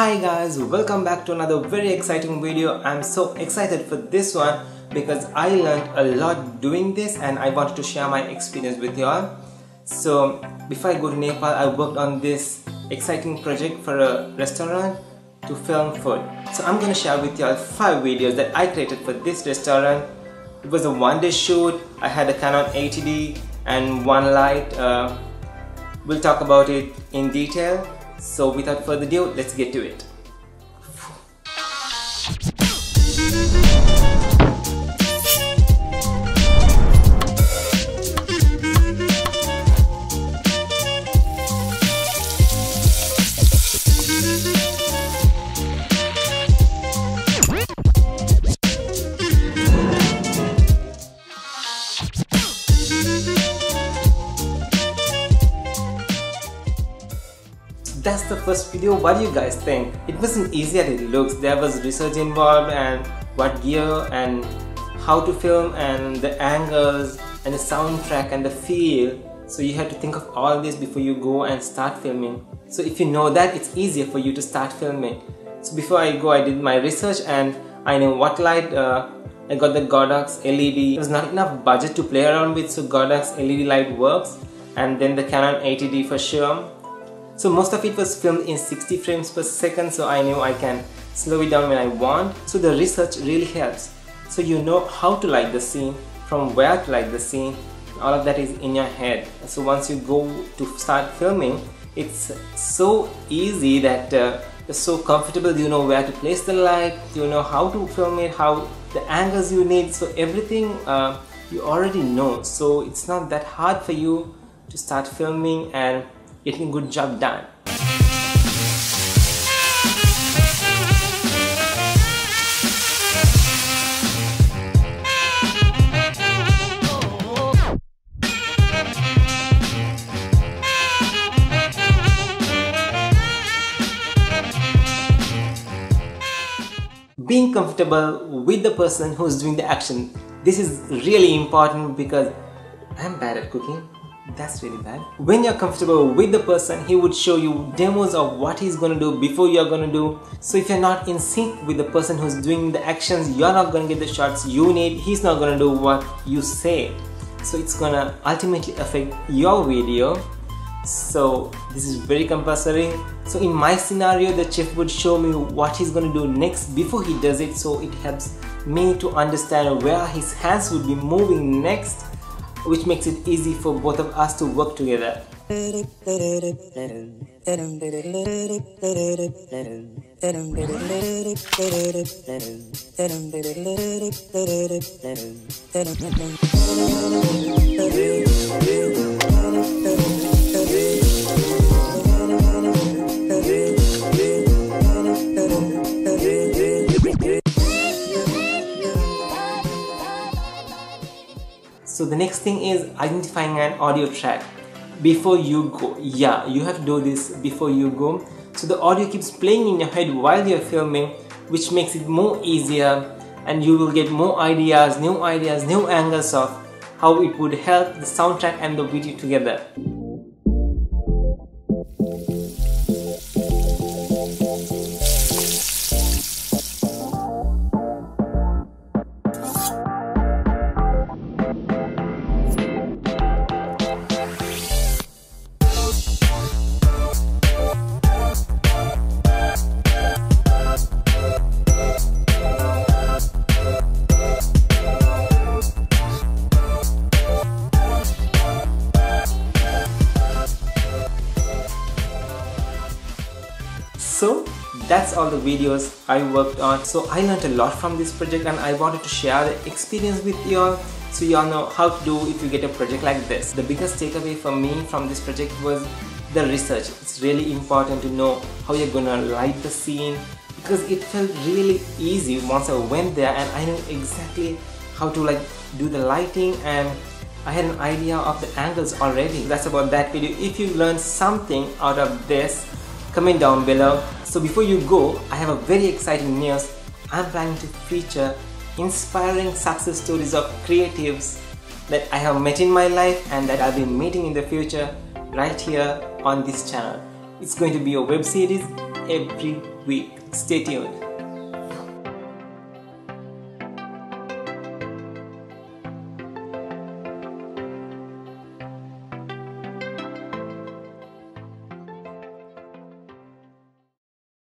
Hi guys, welcome back to another very exciting video. I'm so excited for this one because I learned a lot doing this and I wanted to share my experience with y'all. So before I go to Nepal, I worked on this exciting project for a restaurant to film food. So I'm gonna share with y'all five videos that I created for this restaurant. It was a one day shoot. I had a Canon 80D and one light. Uh, we'll talk about it in detail so without further ado, let's get to it. That's the first video. What do you guys think? It wasn't easy as it looks. There was research involved and what gear and how to film and the angles and the soundtrack and the feel. So you have to think of all this before you go and start filming. So if you know that it's easier for you to start filming. So before I go I did my research and I know what light uh, I got the Godox LED there's not enough budget to play around with so Godox LED light works. And then the Canon 80D for sure so most of it was filmed in 60 frames per second so I knew I can slow it down when I want. So the research really helps. So you know how to light the scene, from where to light the scene, all of that is in your head. So once you go to start filming, it's so easy that uh, it's so comfortable, you know where to place the light, you know how to film it, how the angles you need, so everything uh, you already know. So it's not that hard for you to start filming and getting good job done. Being comfortable with the person who's doing the action. This is really important because I'm bad at cooking that's really bad. When you're comfortable with the person, he would show you demos of what he's gonna do before you're gonna do. So if you're not in sync with the person who's doing the actions, you're not gonna get the shots you need. He's not gonna do what you say. So it's gonna ultimately affect your video. So this is very compulsory. So in my scenario, the chef would show me what he's gonna do next before he does it. So it helps me to understand where his hands would be moving next which makes it easy for both of us to work together. So the next thing is identifying an audio track before you go. Yeah, you have to do this before you go. So the audio keeps playing in your head while you're filming, which makes it more easier and you will get more ideas, new ideas, new angles of how it would help the soundtrack and the video together. So that's all the videos I worked on. So I learned a lot from this project and I wanted to share the experience with y'all so y'all know how to do if you get a project like this. The biggest takeaway for me from this project was the research. It's really important to know how you're gonna light the scene because it felt really easy once I went there and I knew exactly how to like do the lighting and I had an idea of the angles already. That's about that video. If you learned something out of this, comment down below. So before you go, I have a very exciting news. I'm planning to feature inspiring success stories of creatives that I have met in my life and that I'll be meeting in the future right here on this channel. It's going to be a web series every week. Stay tuned.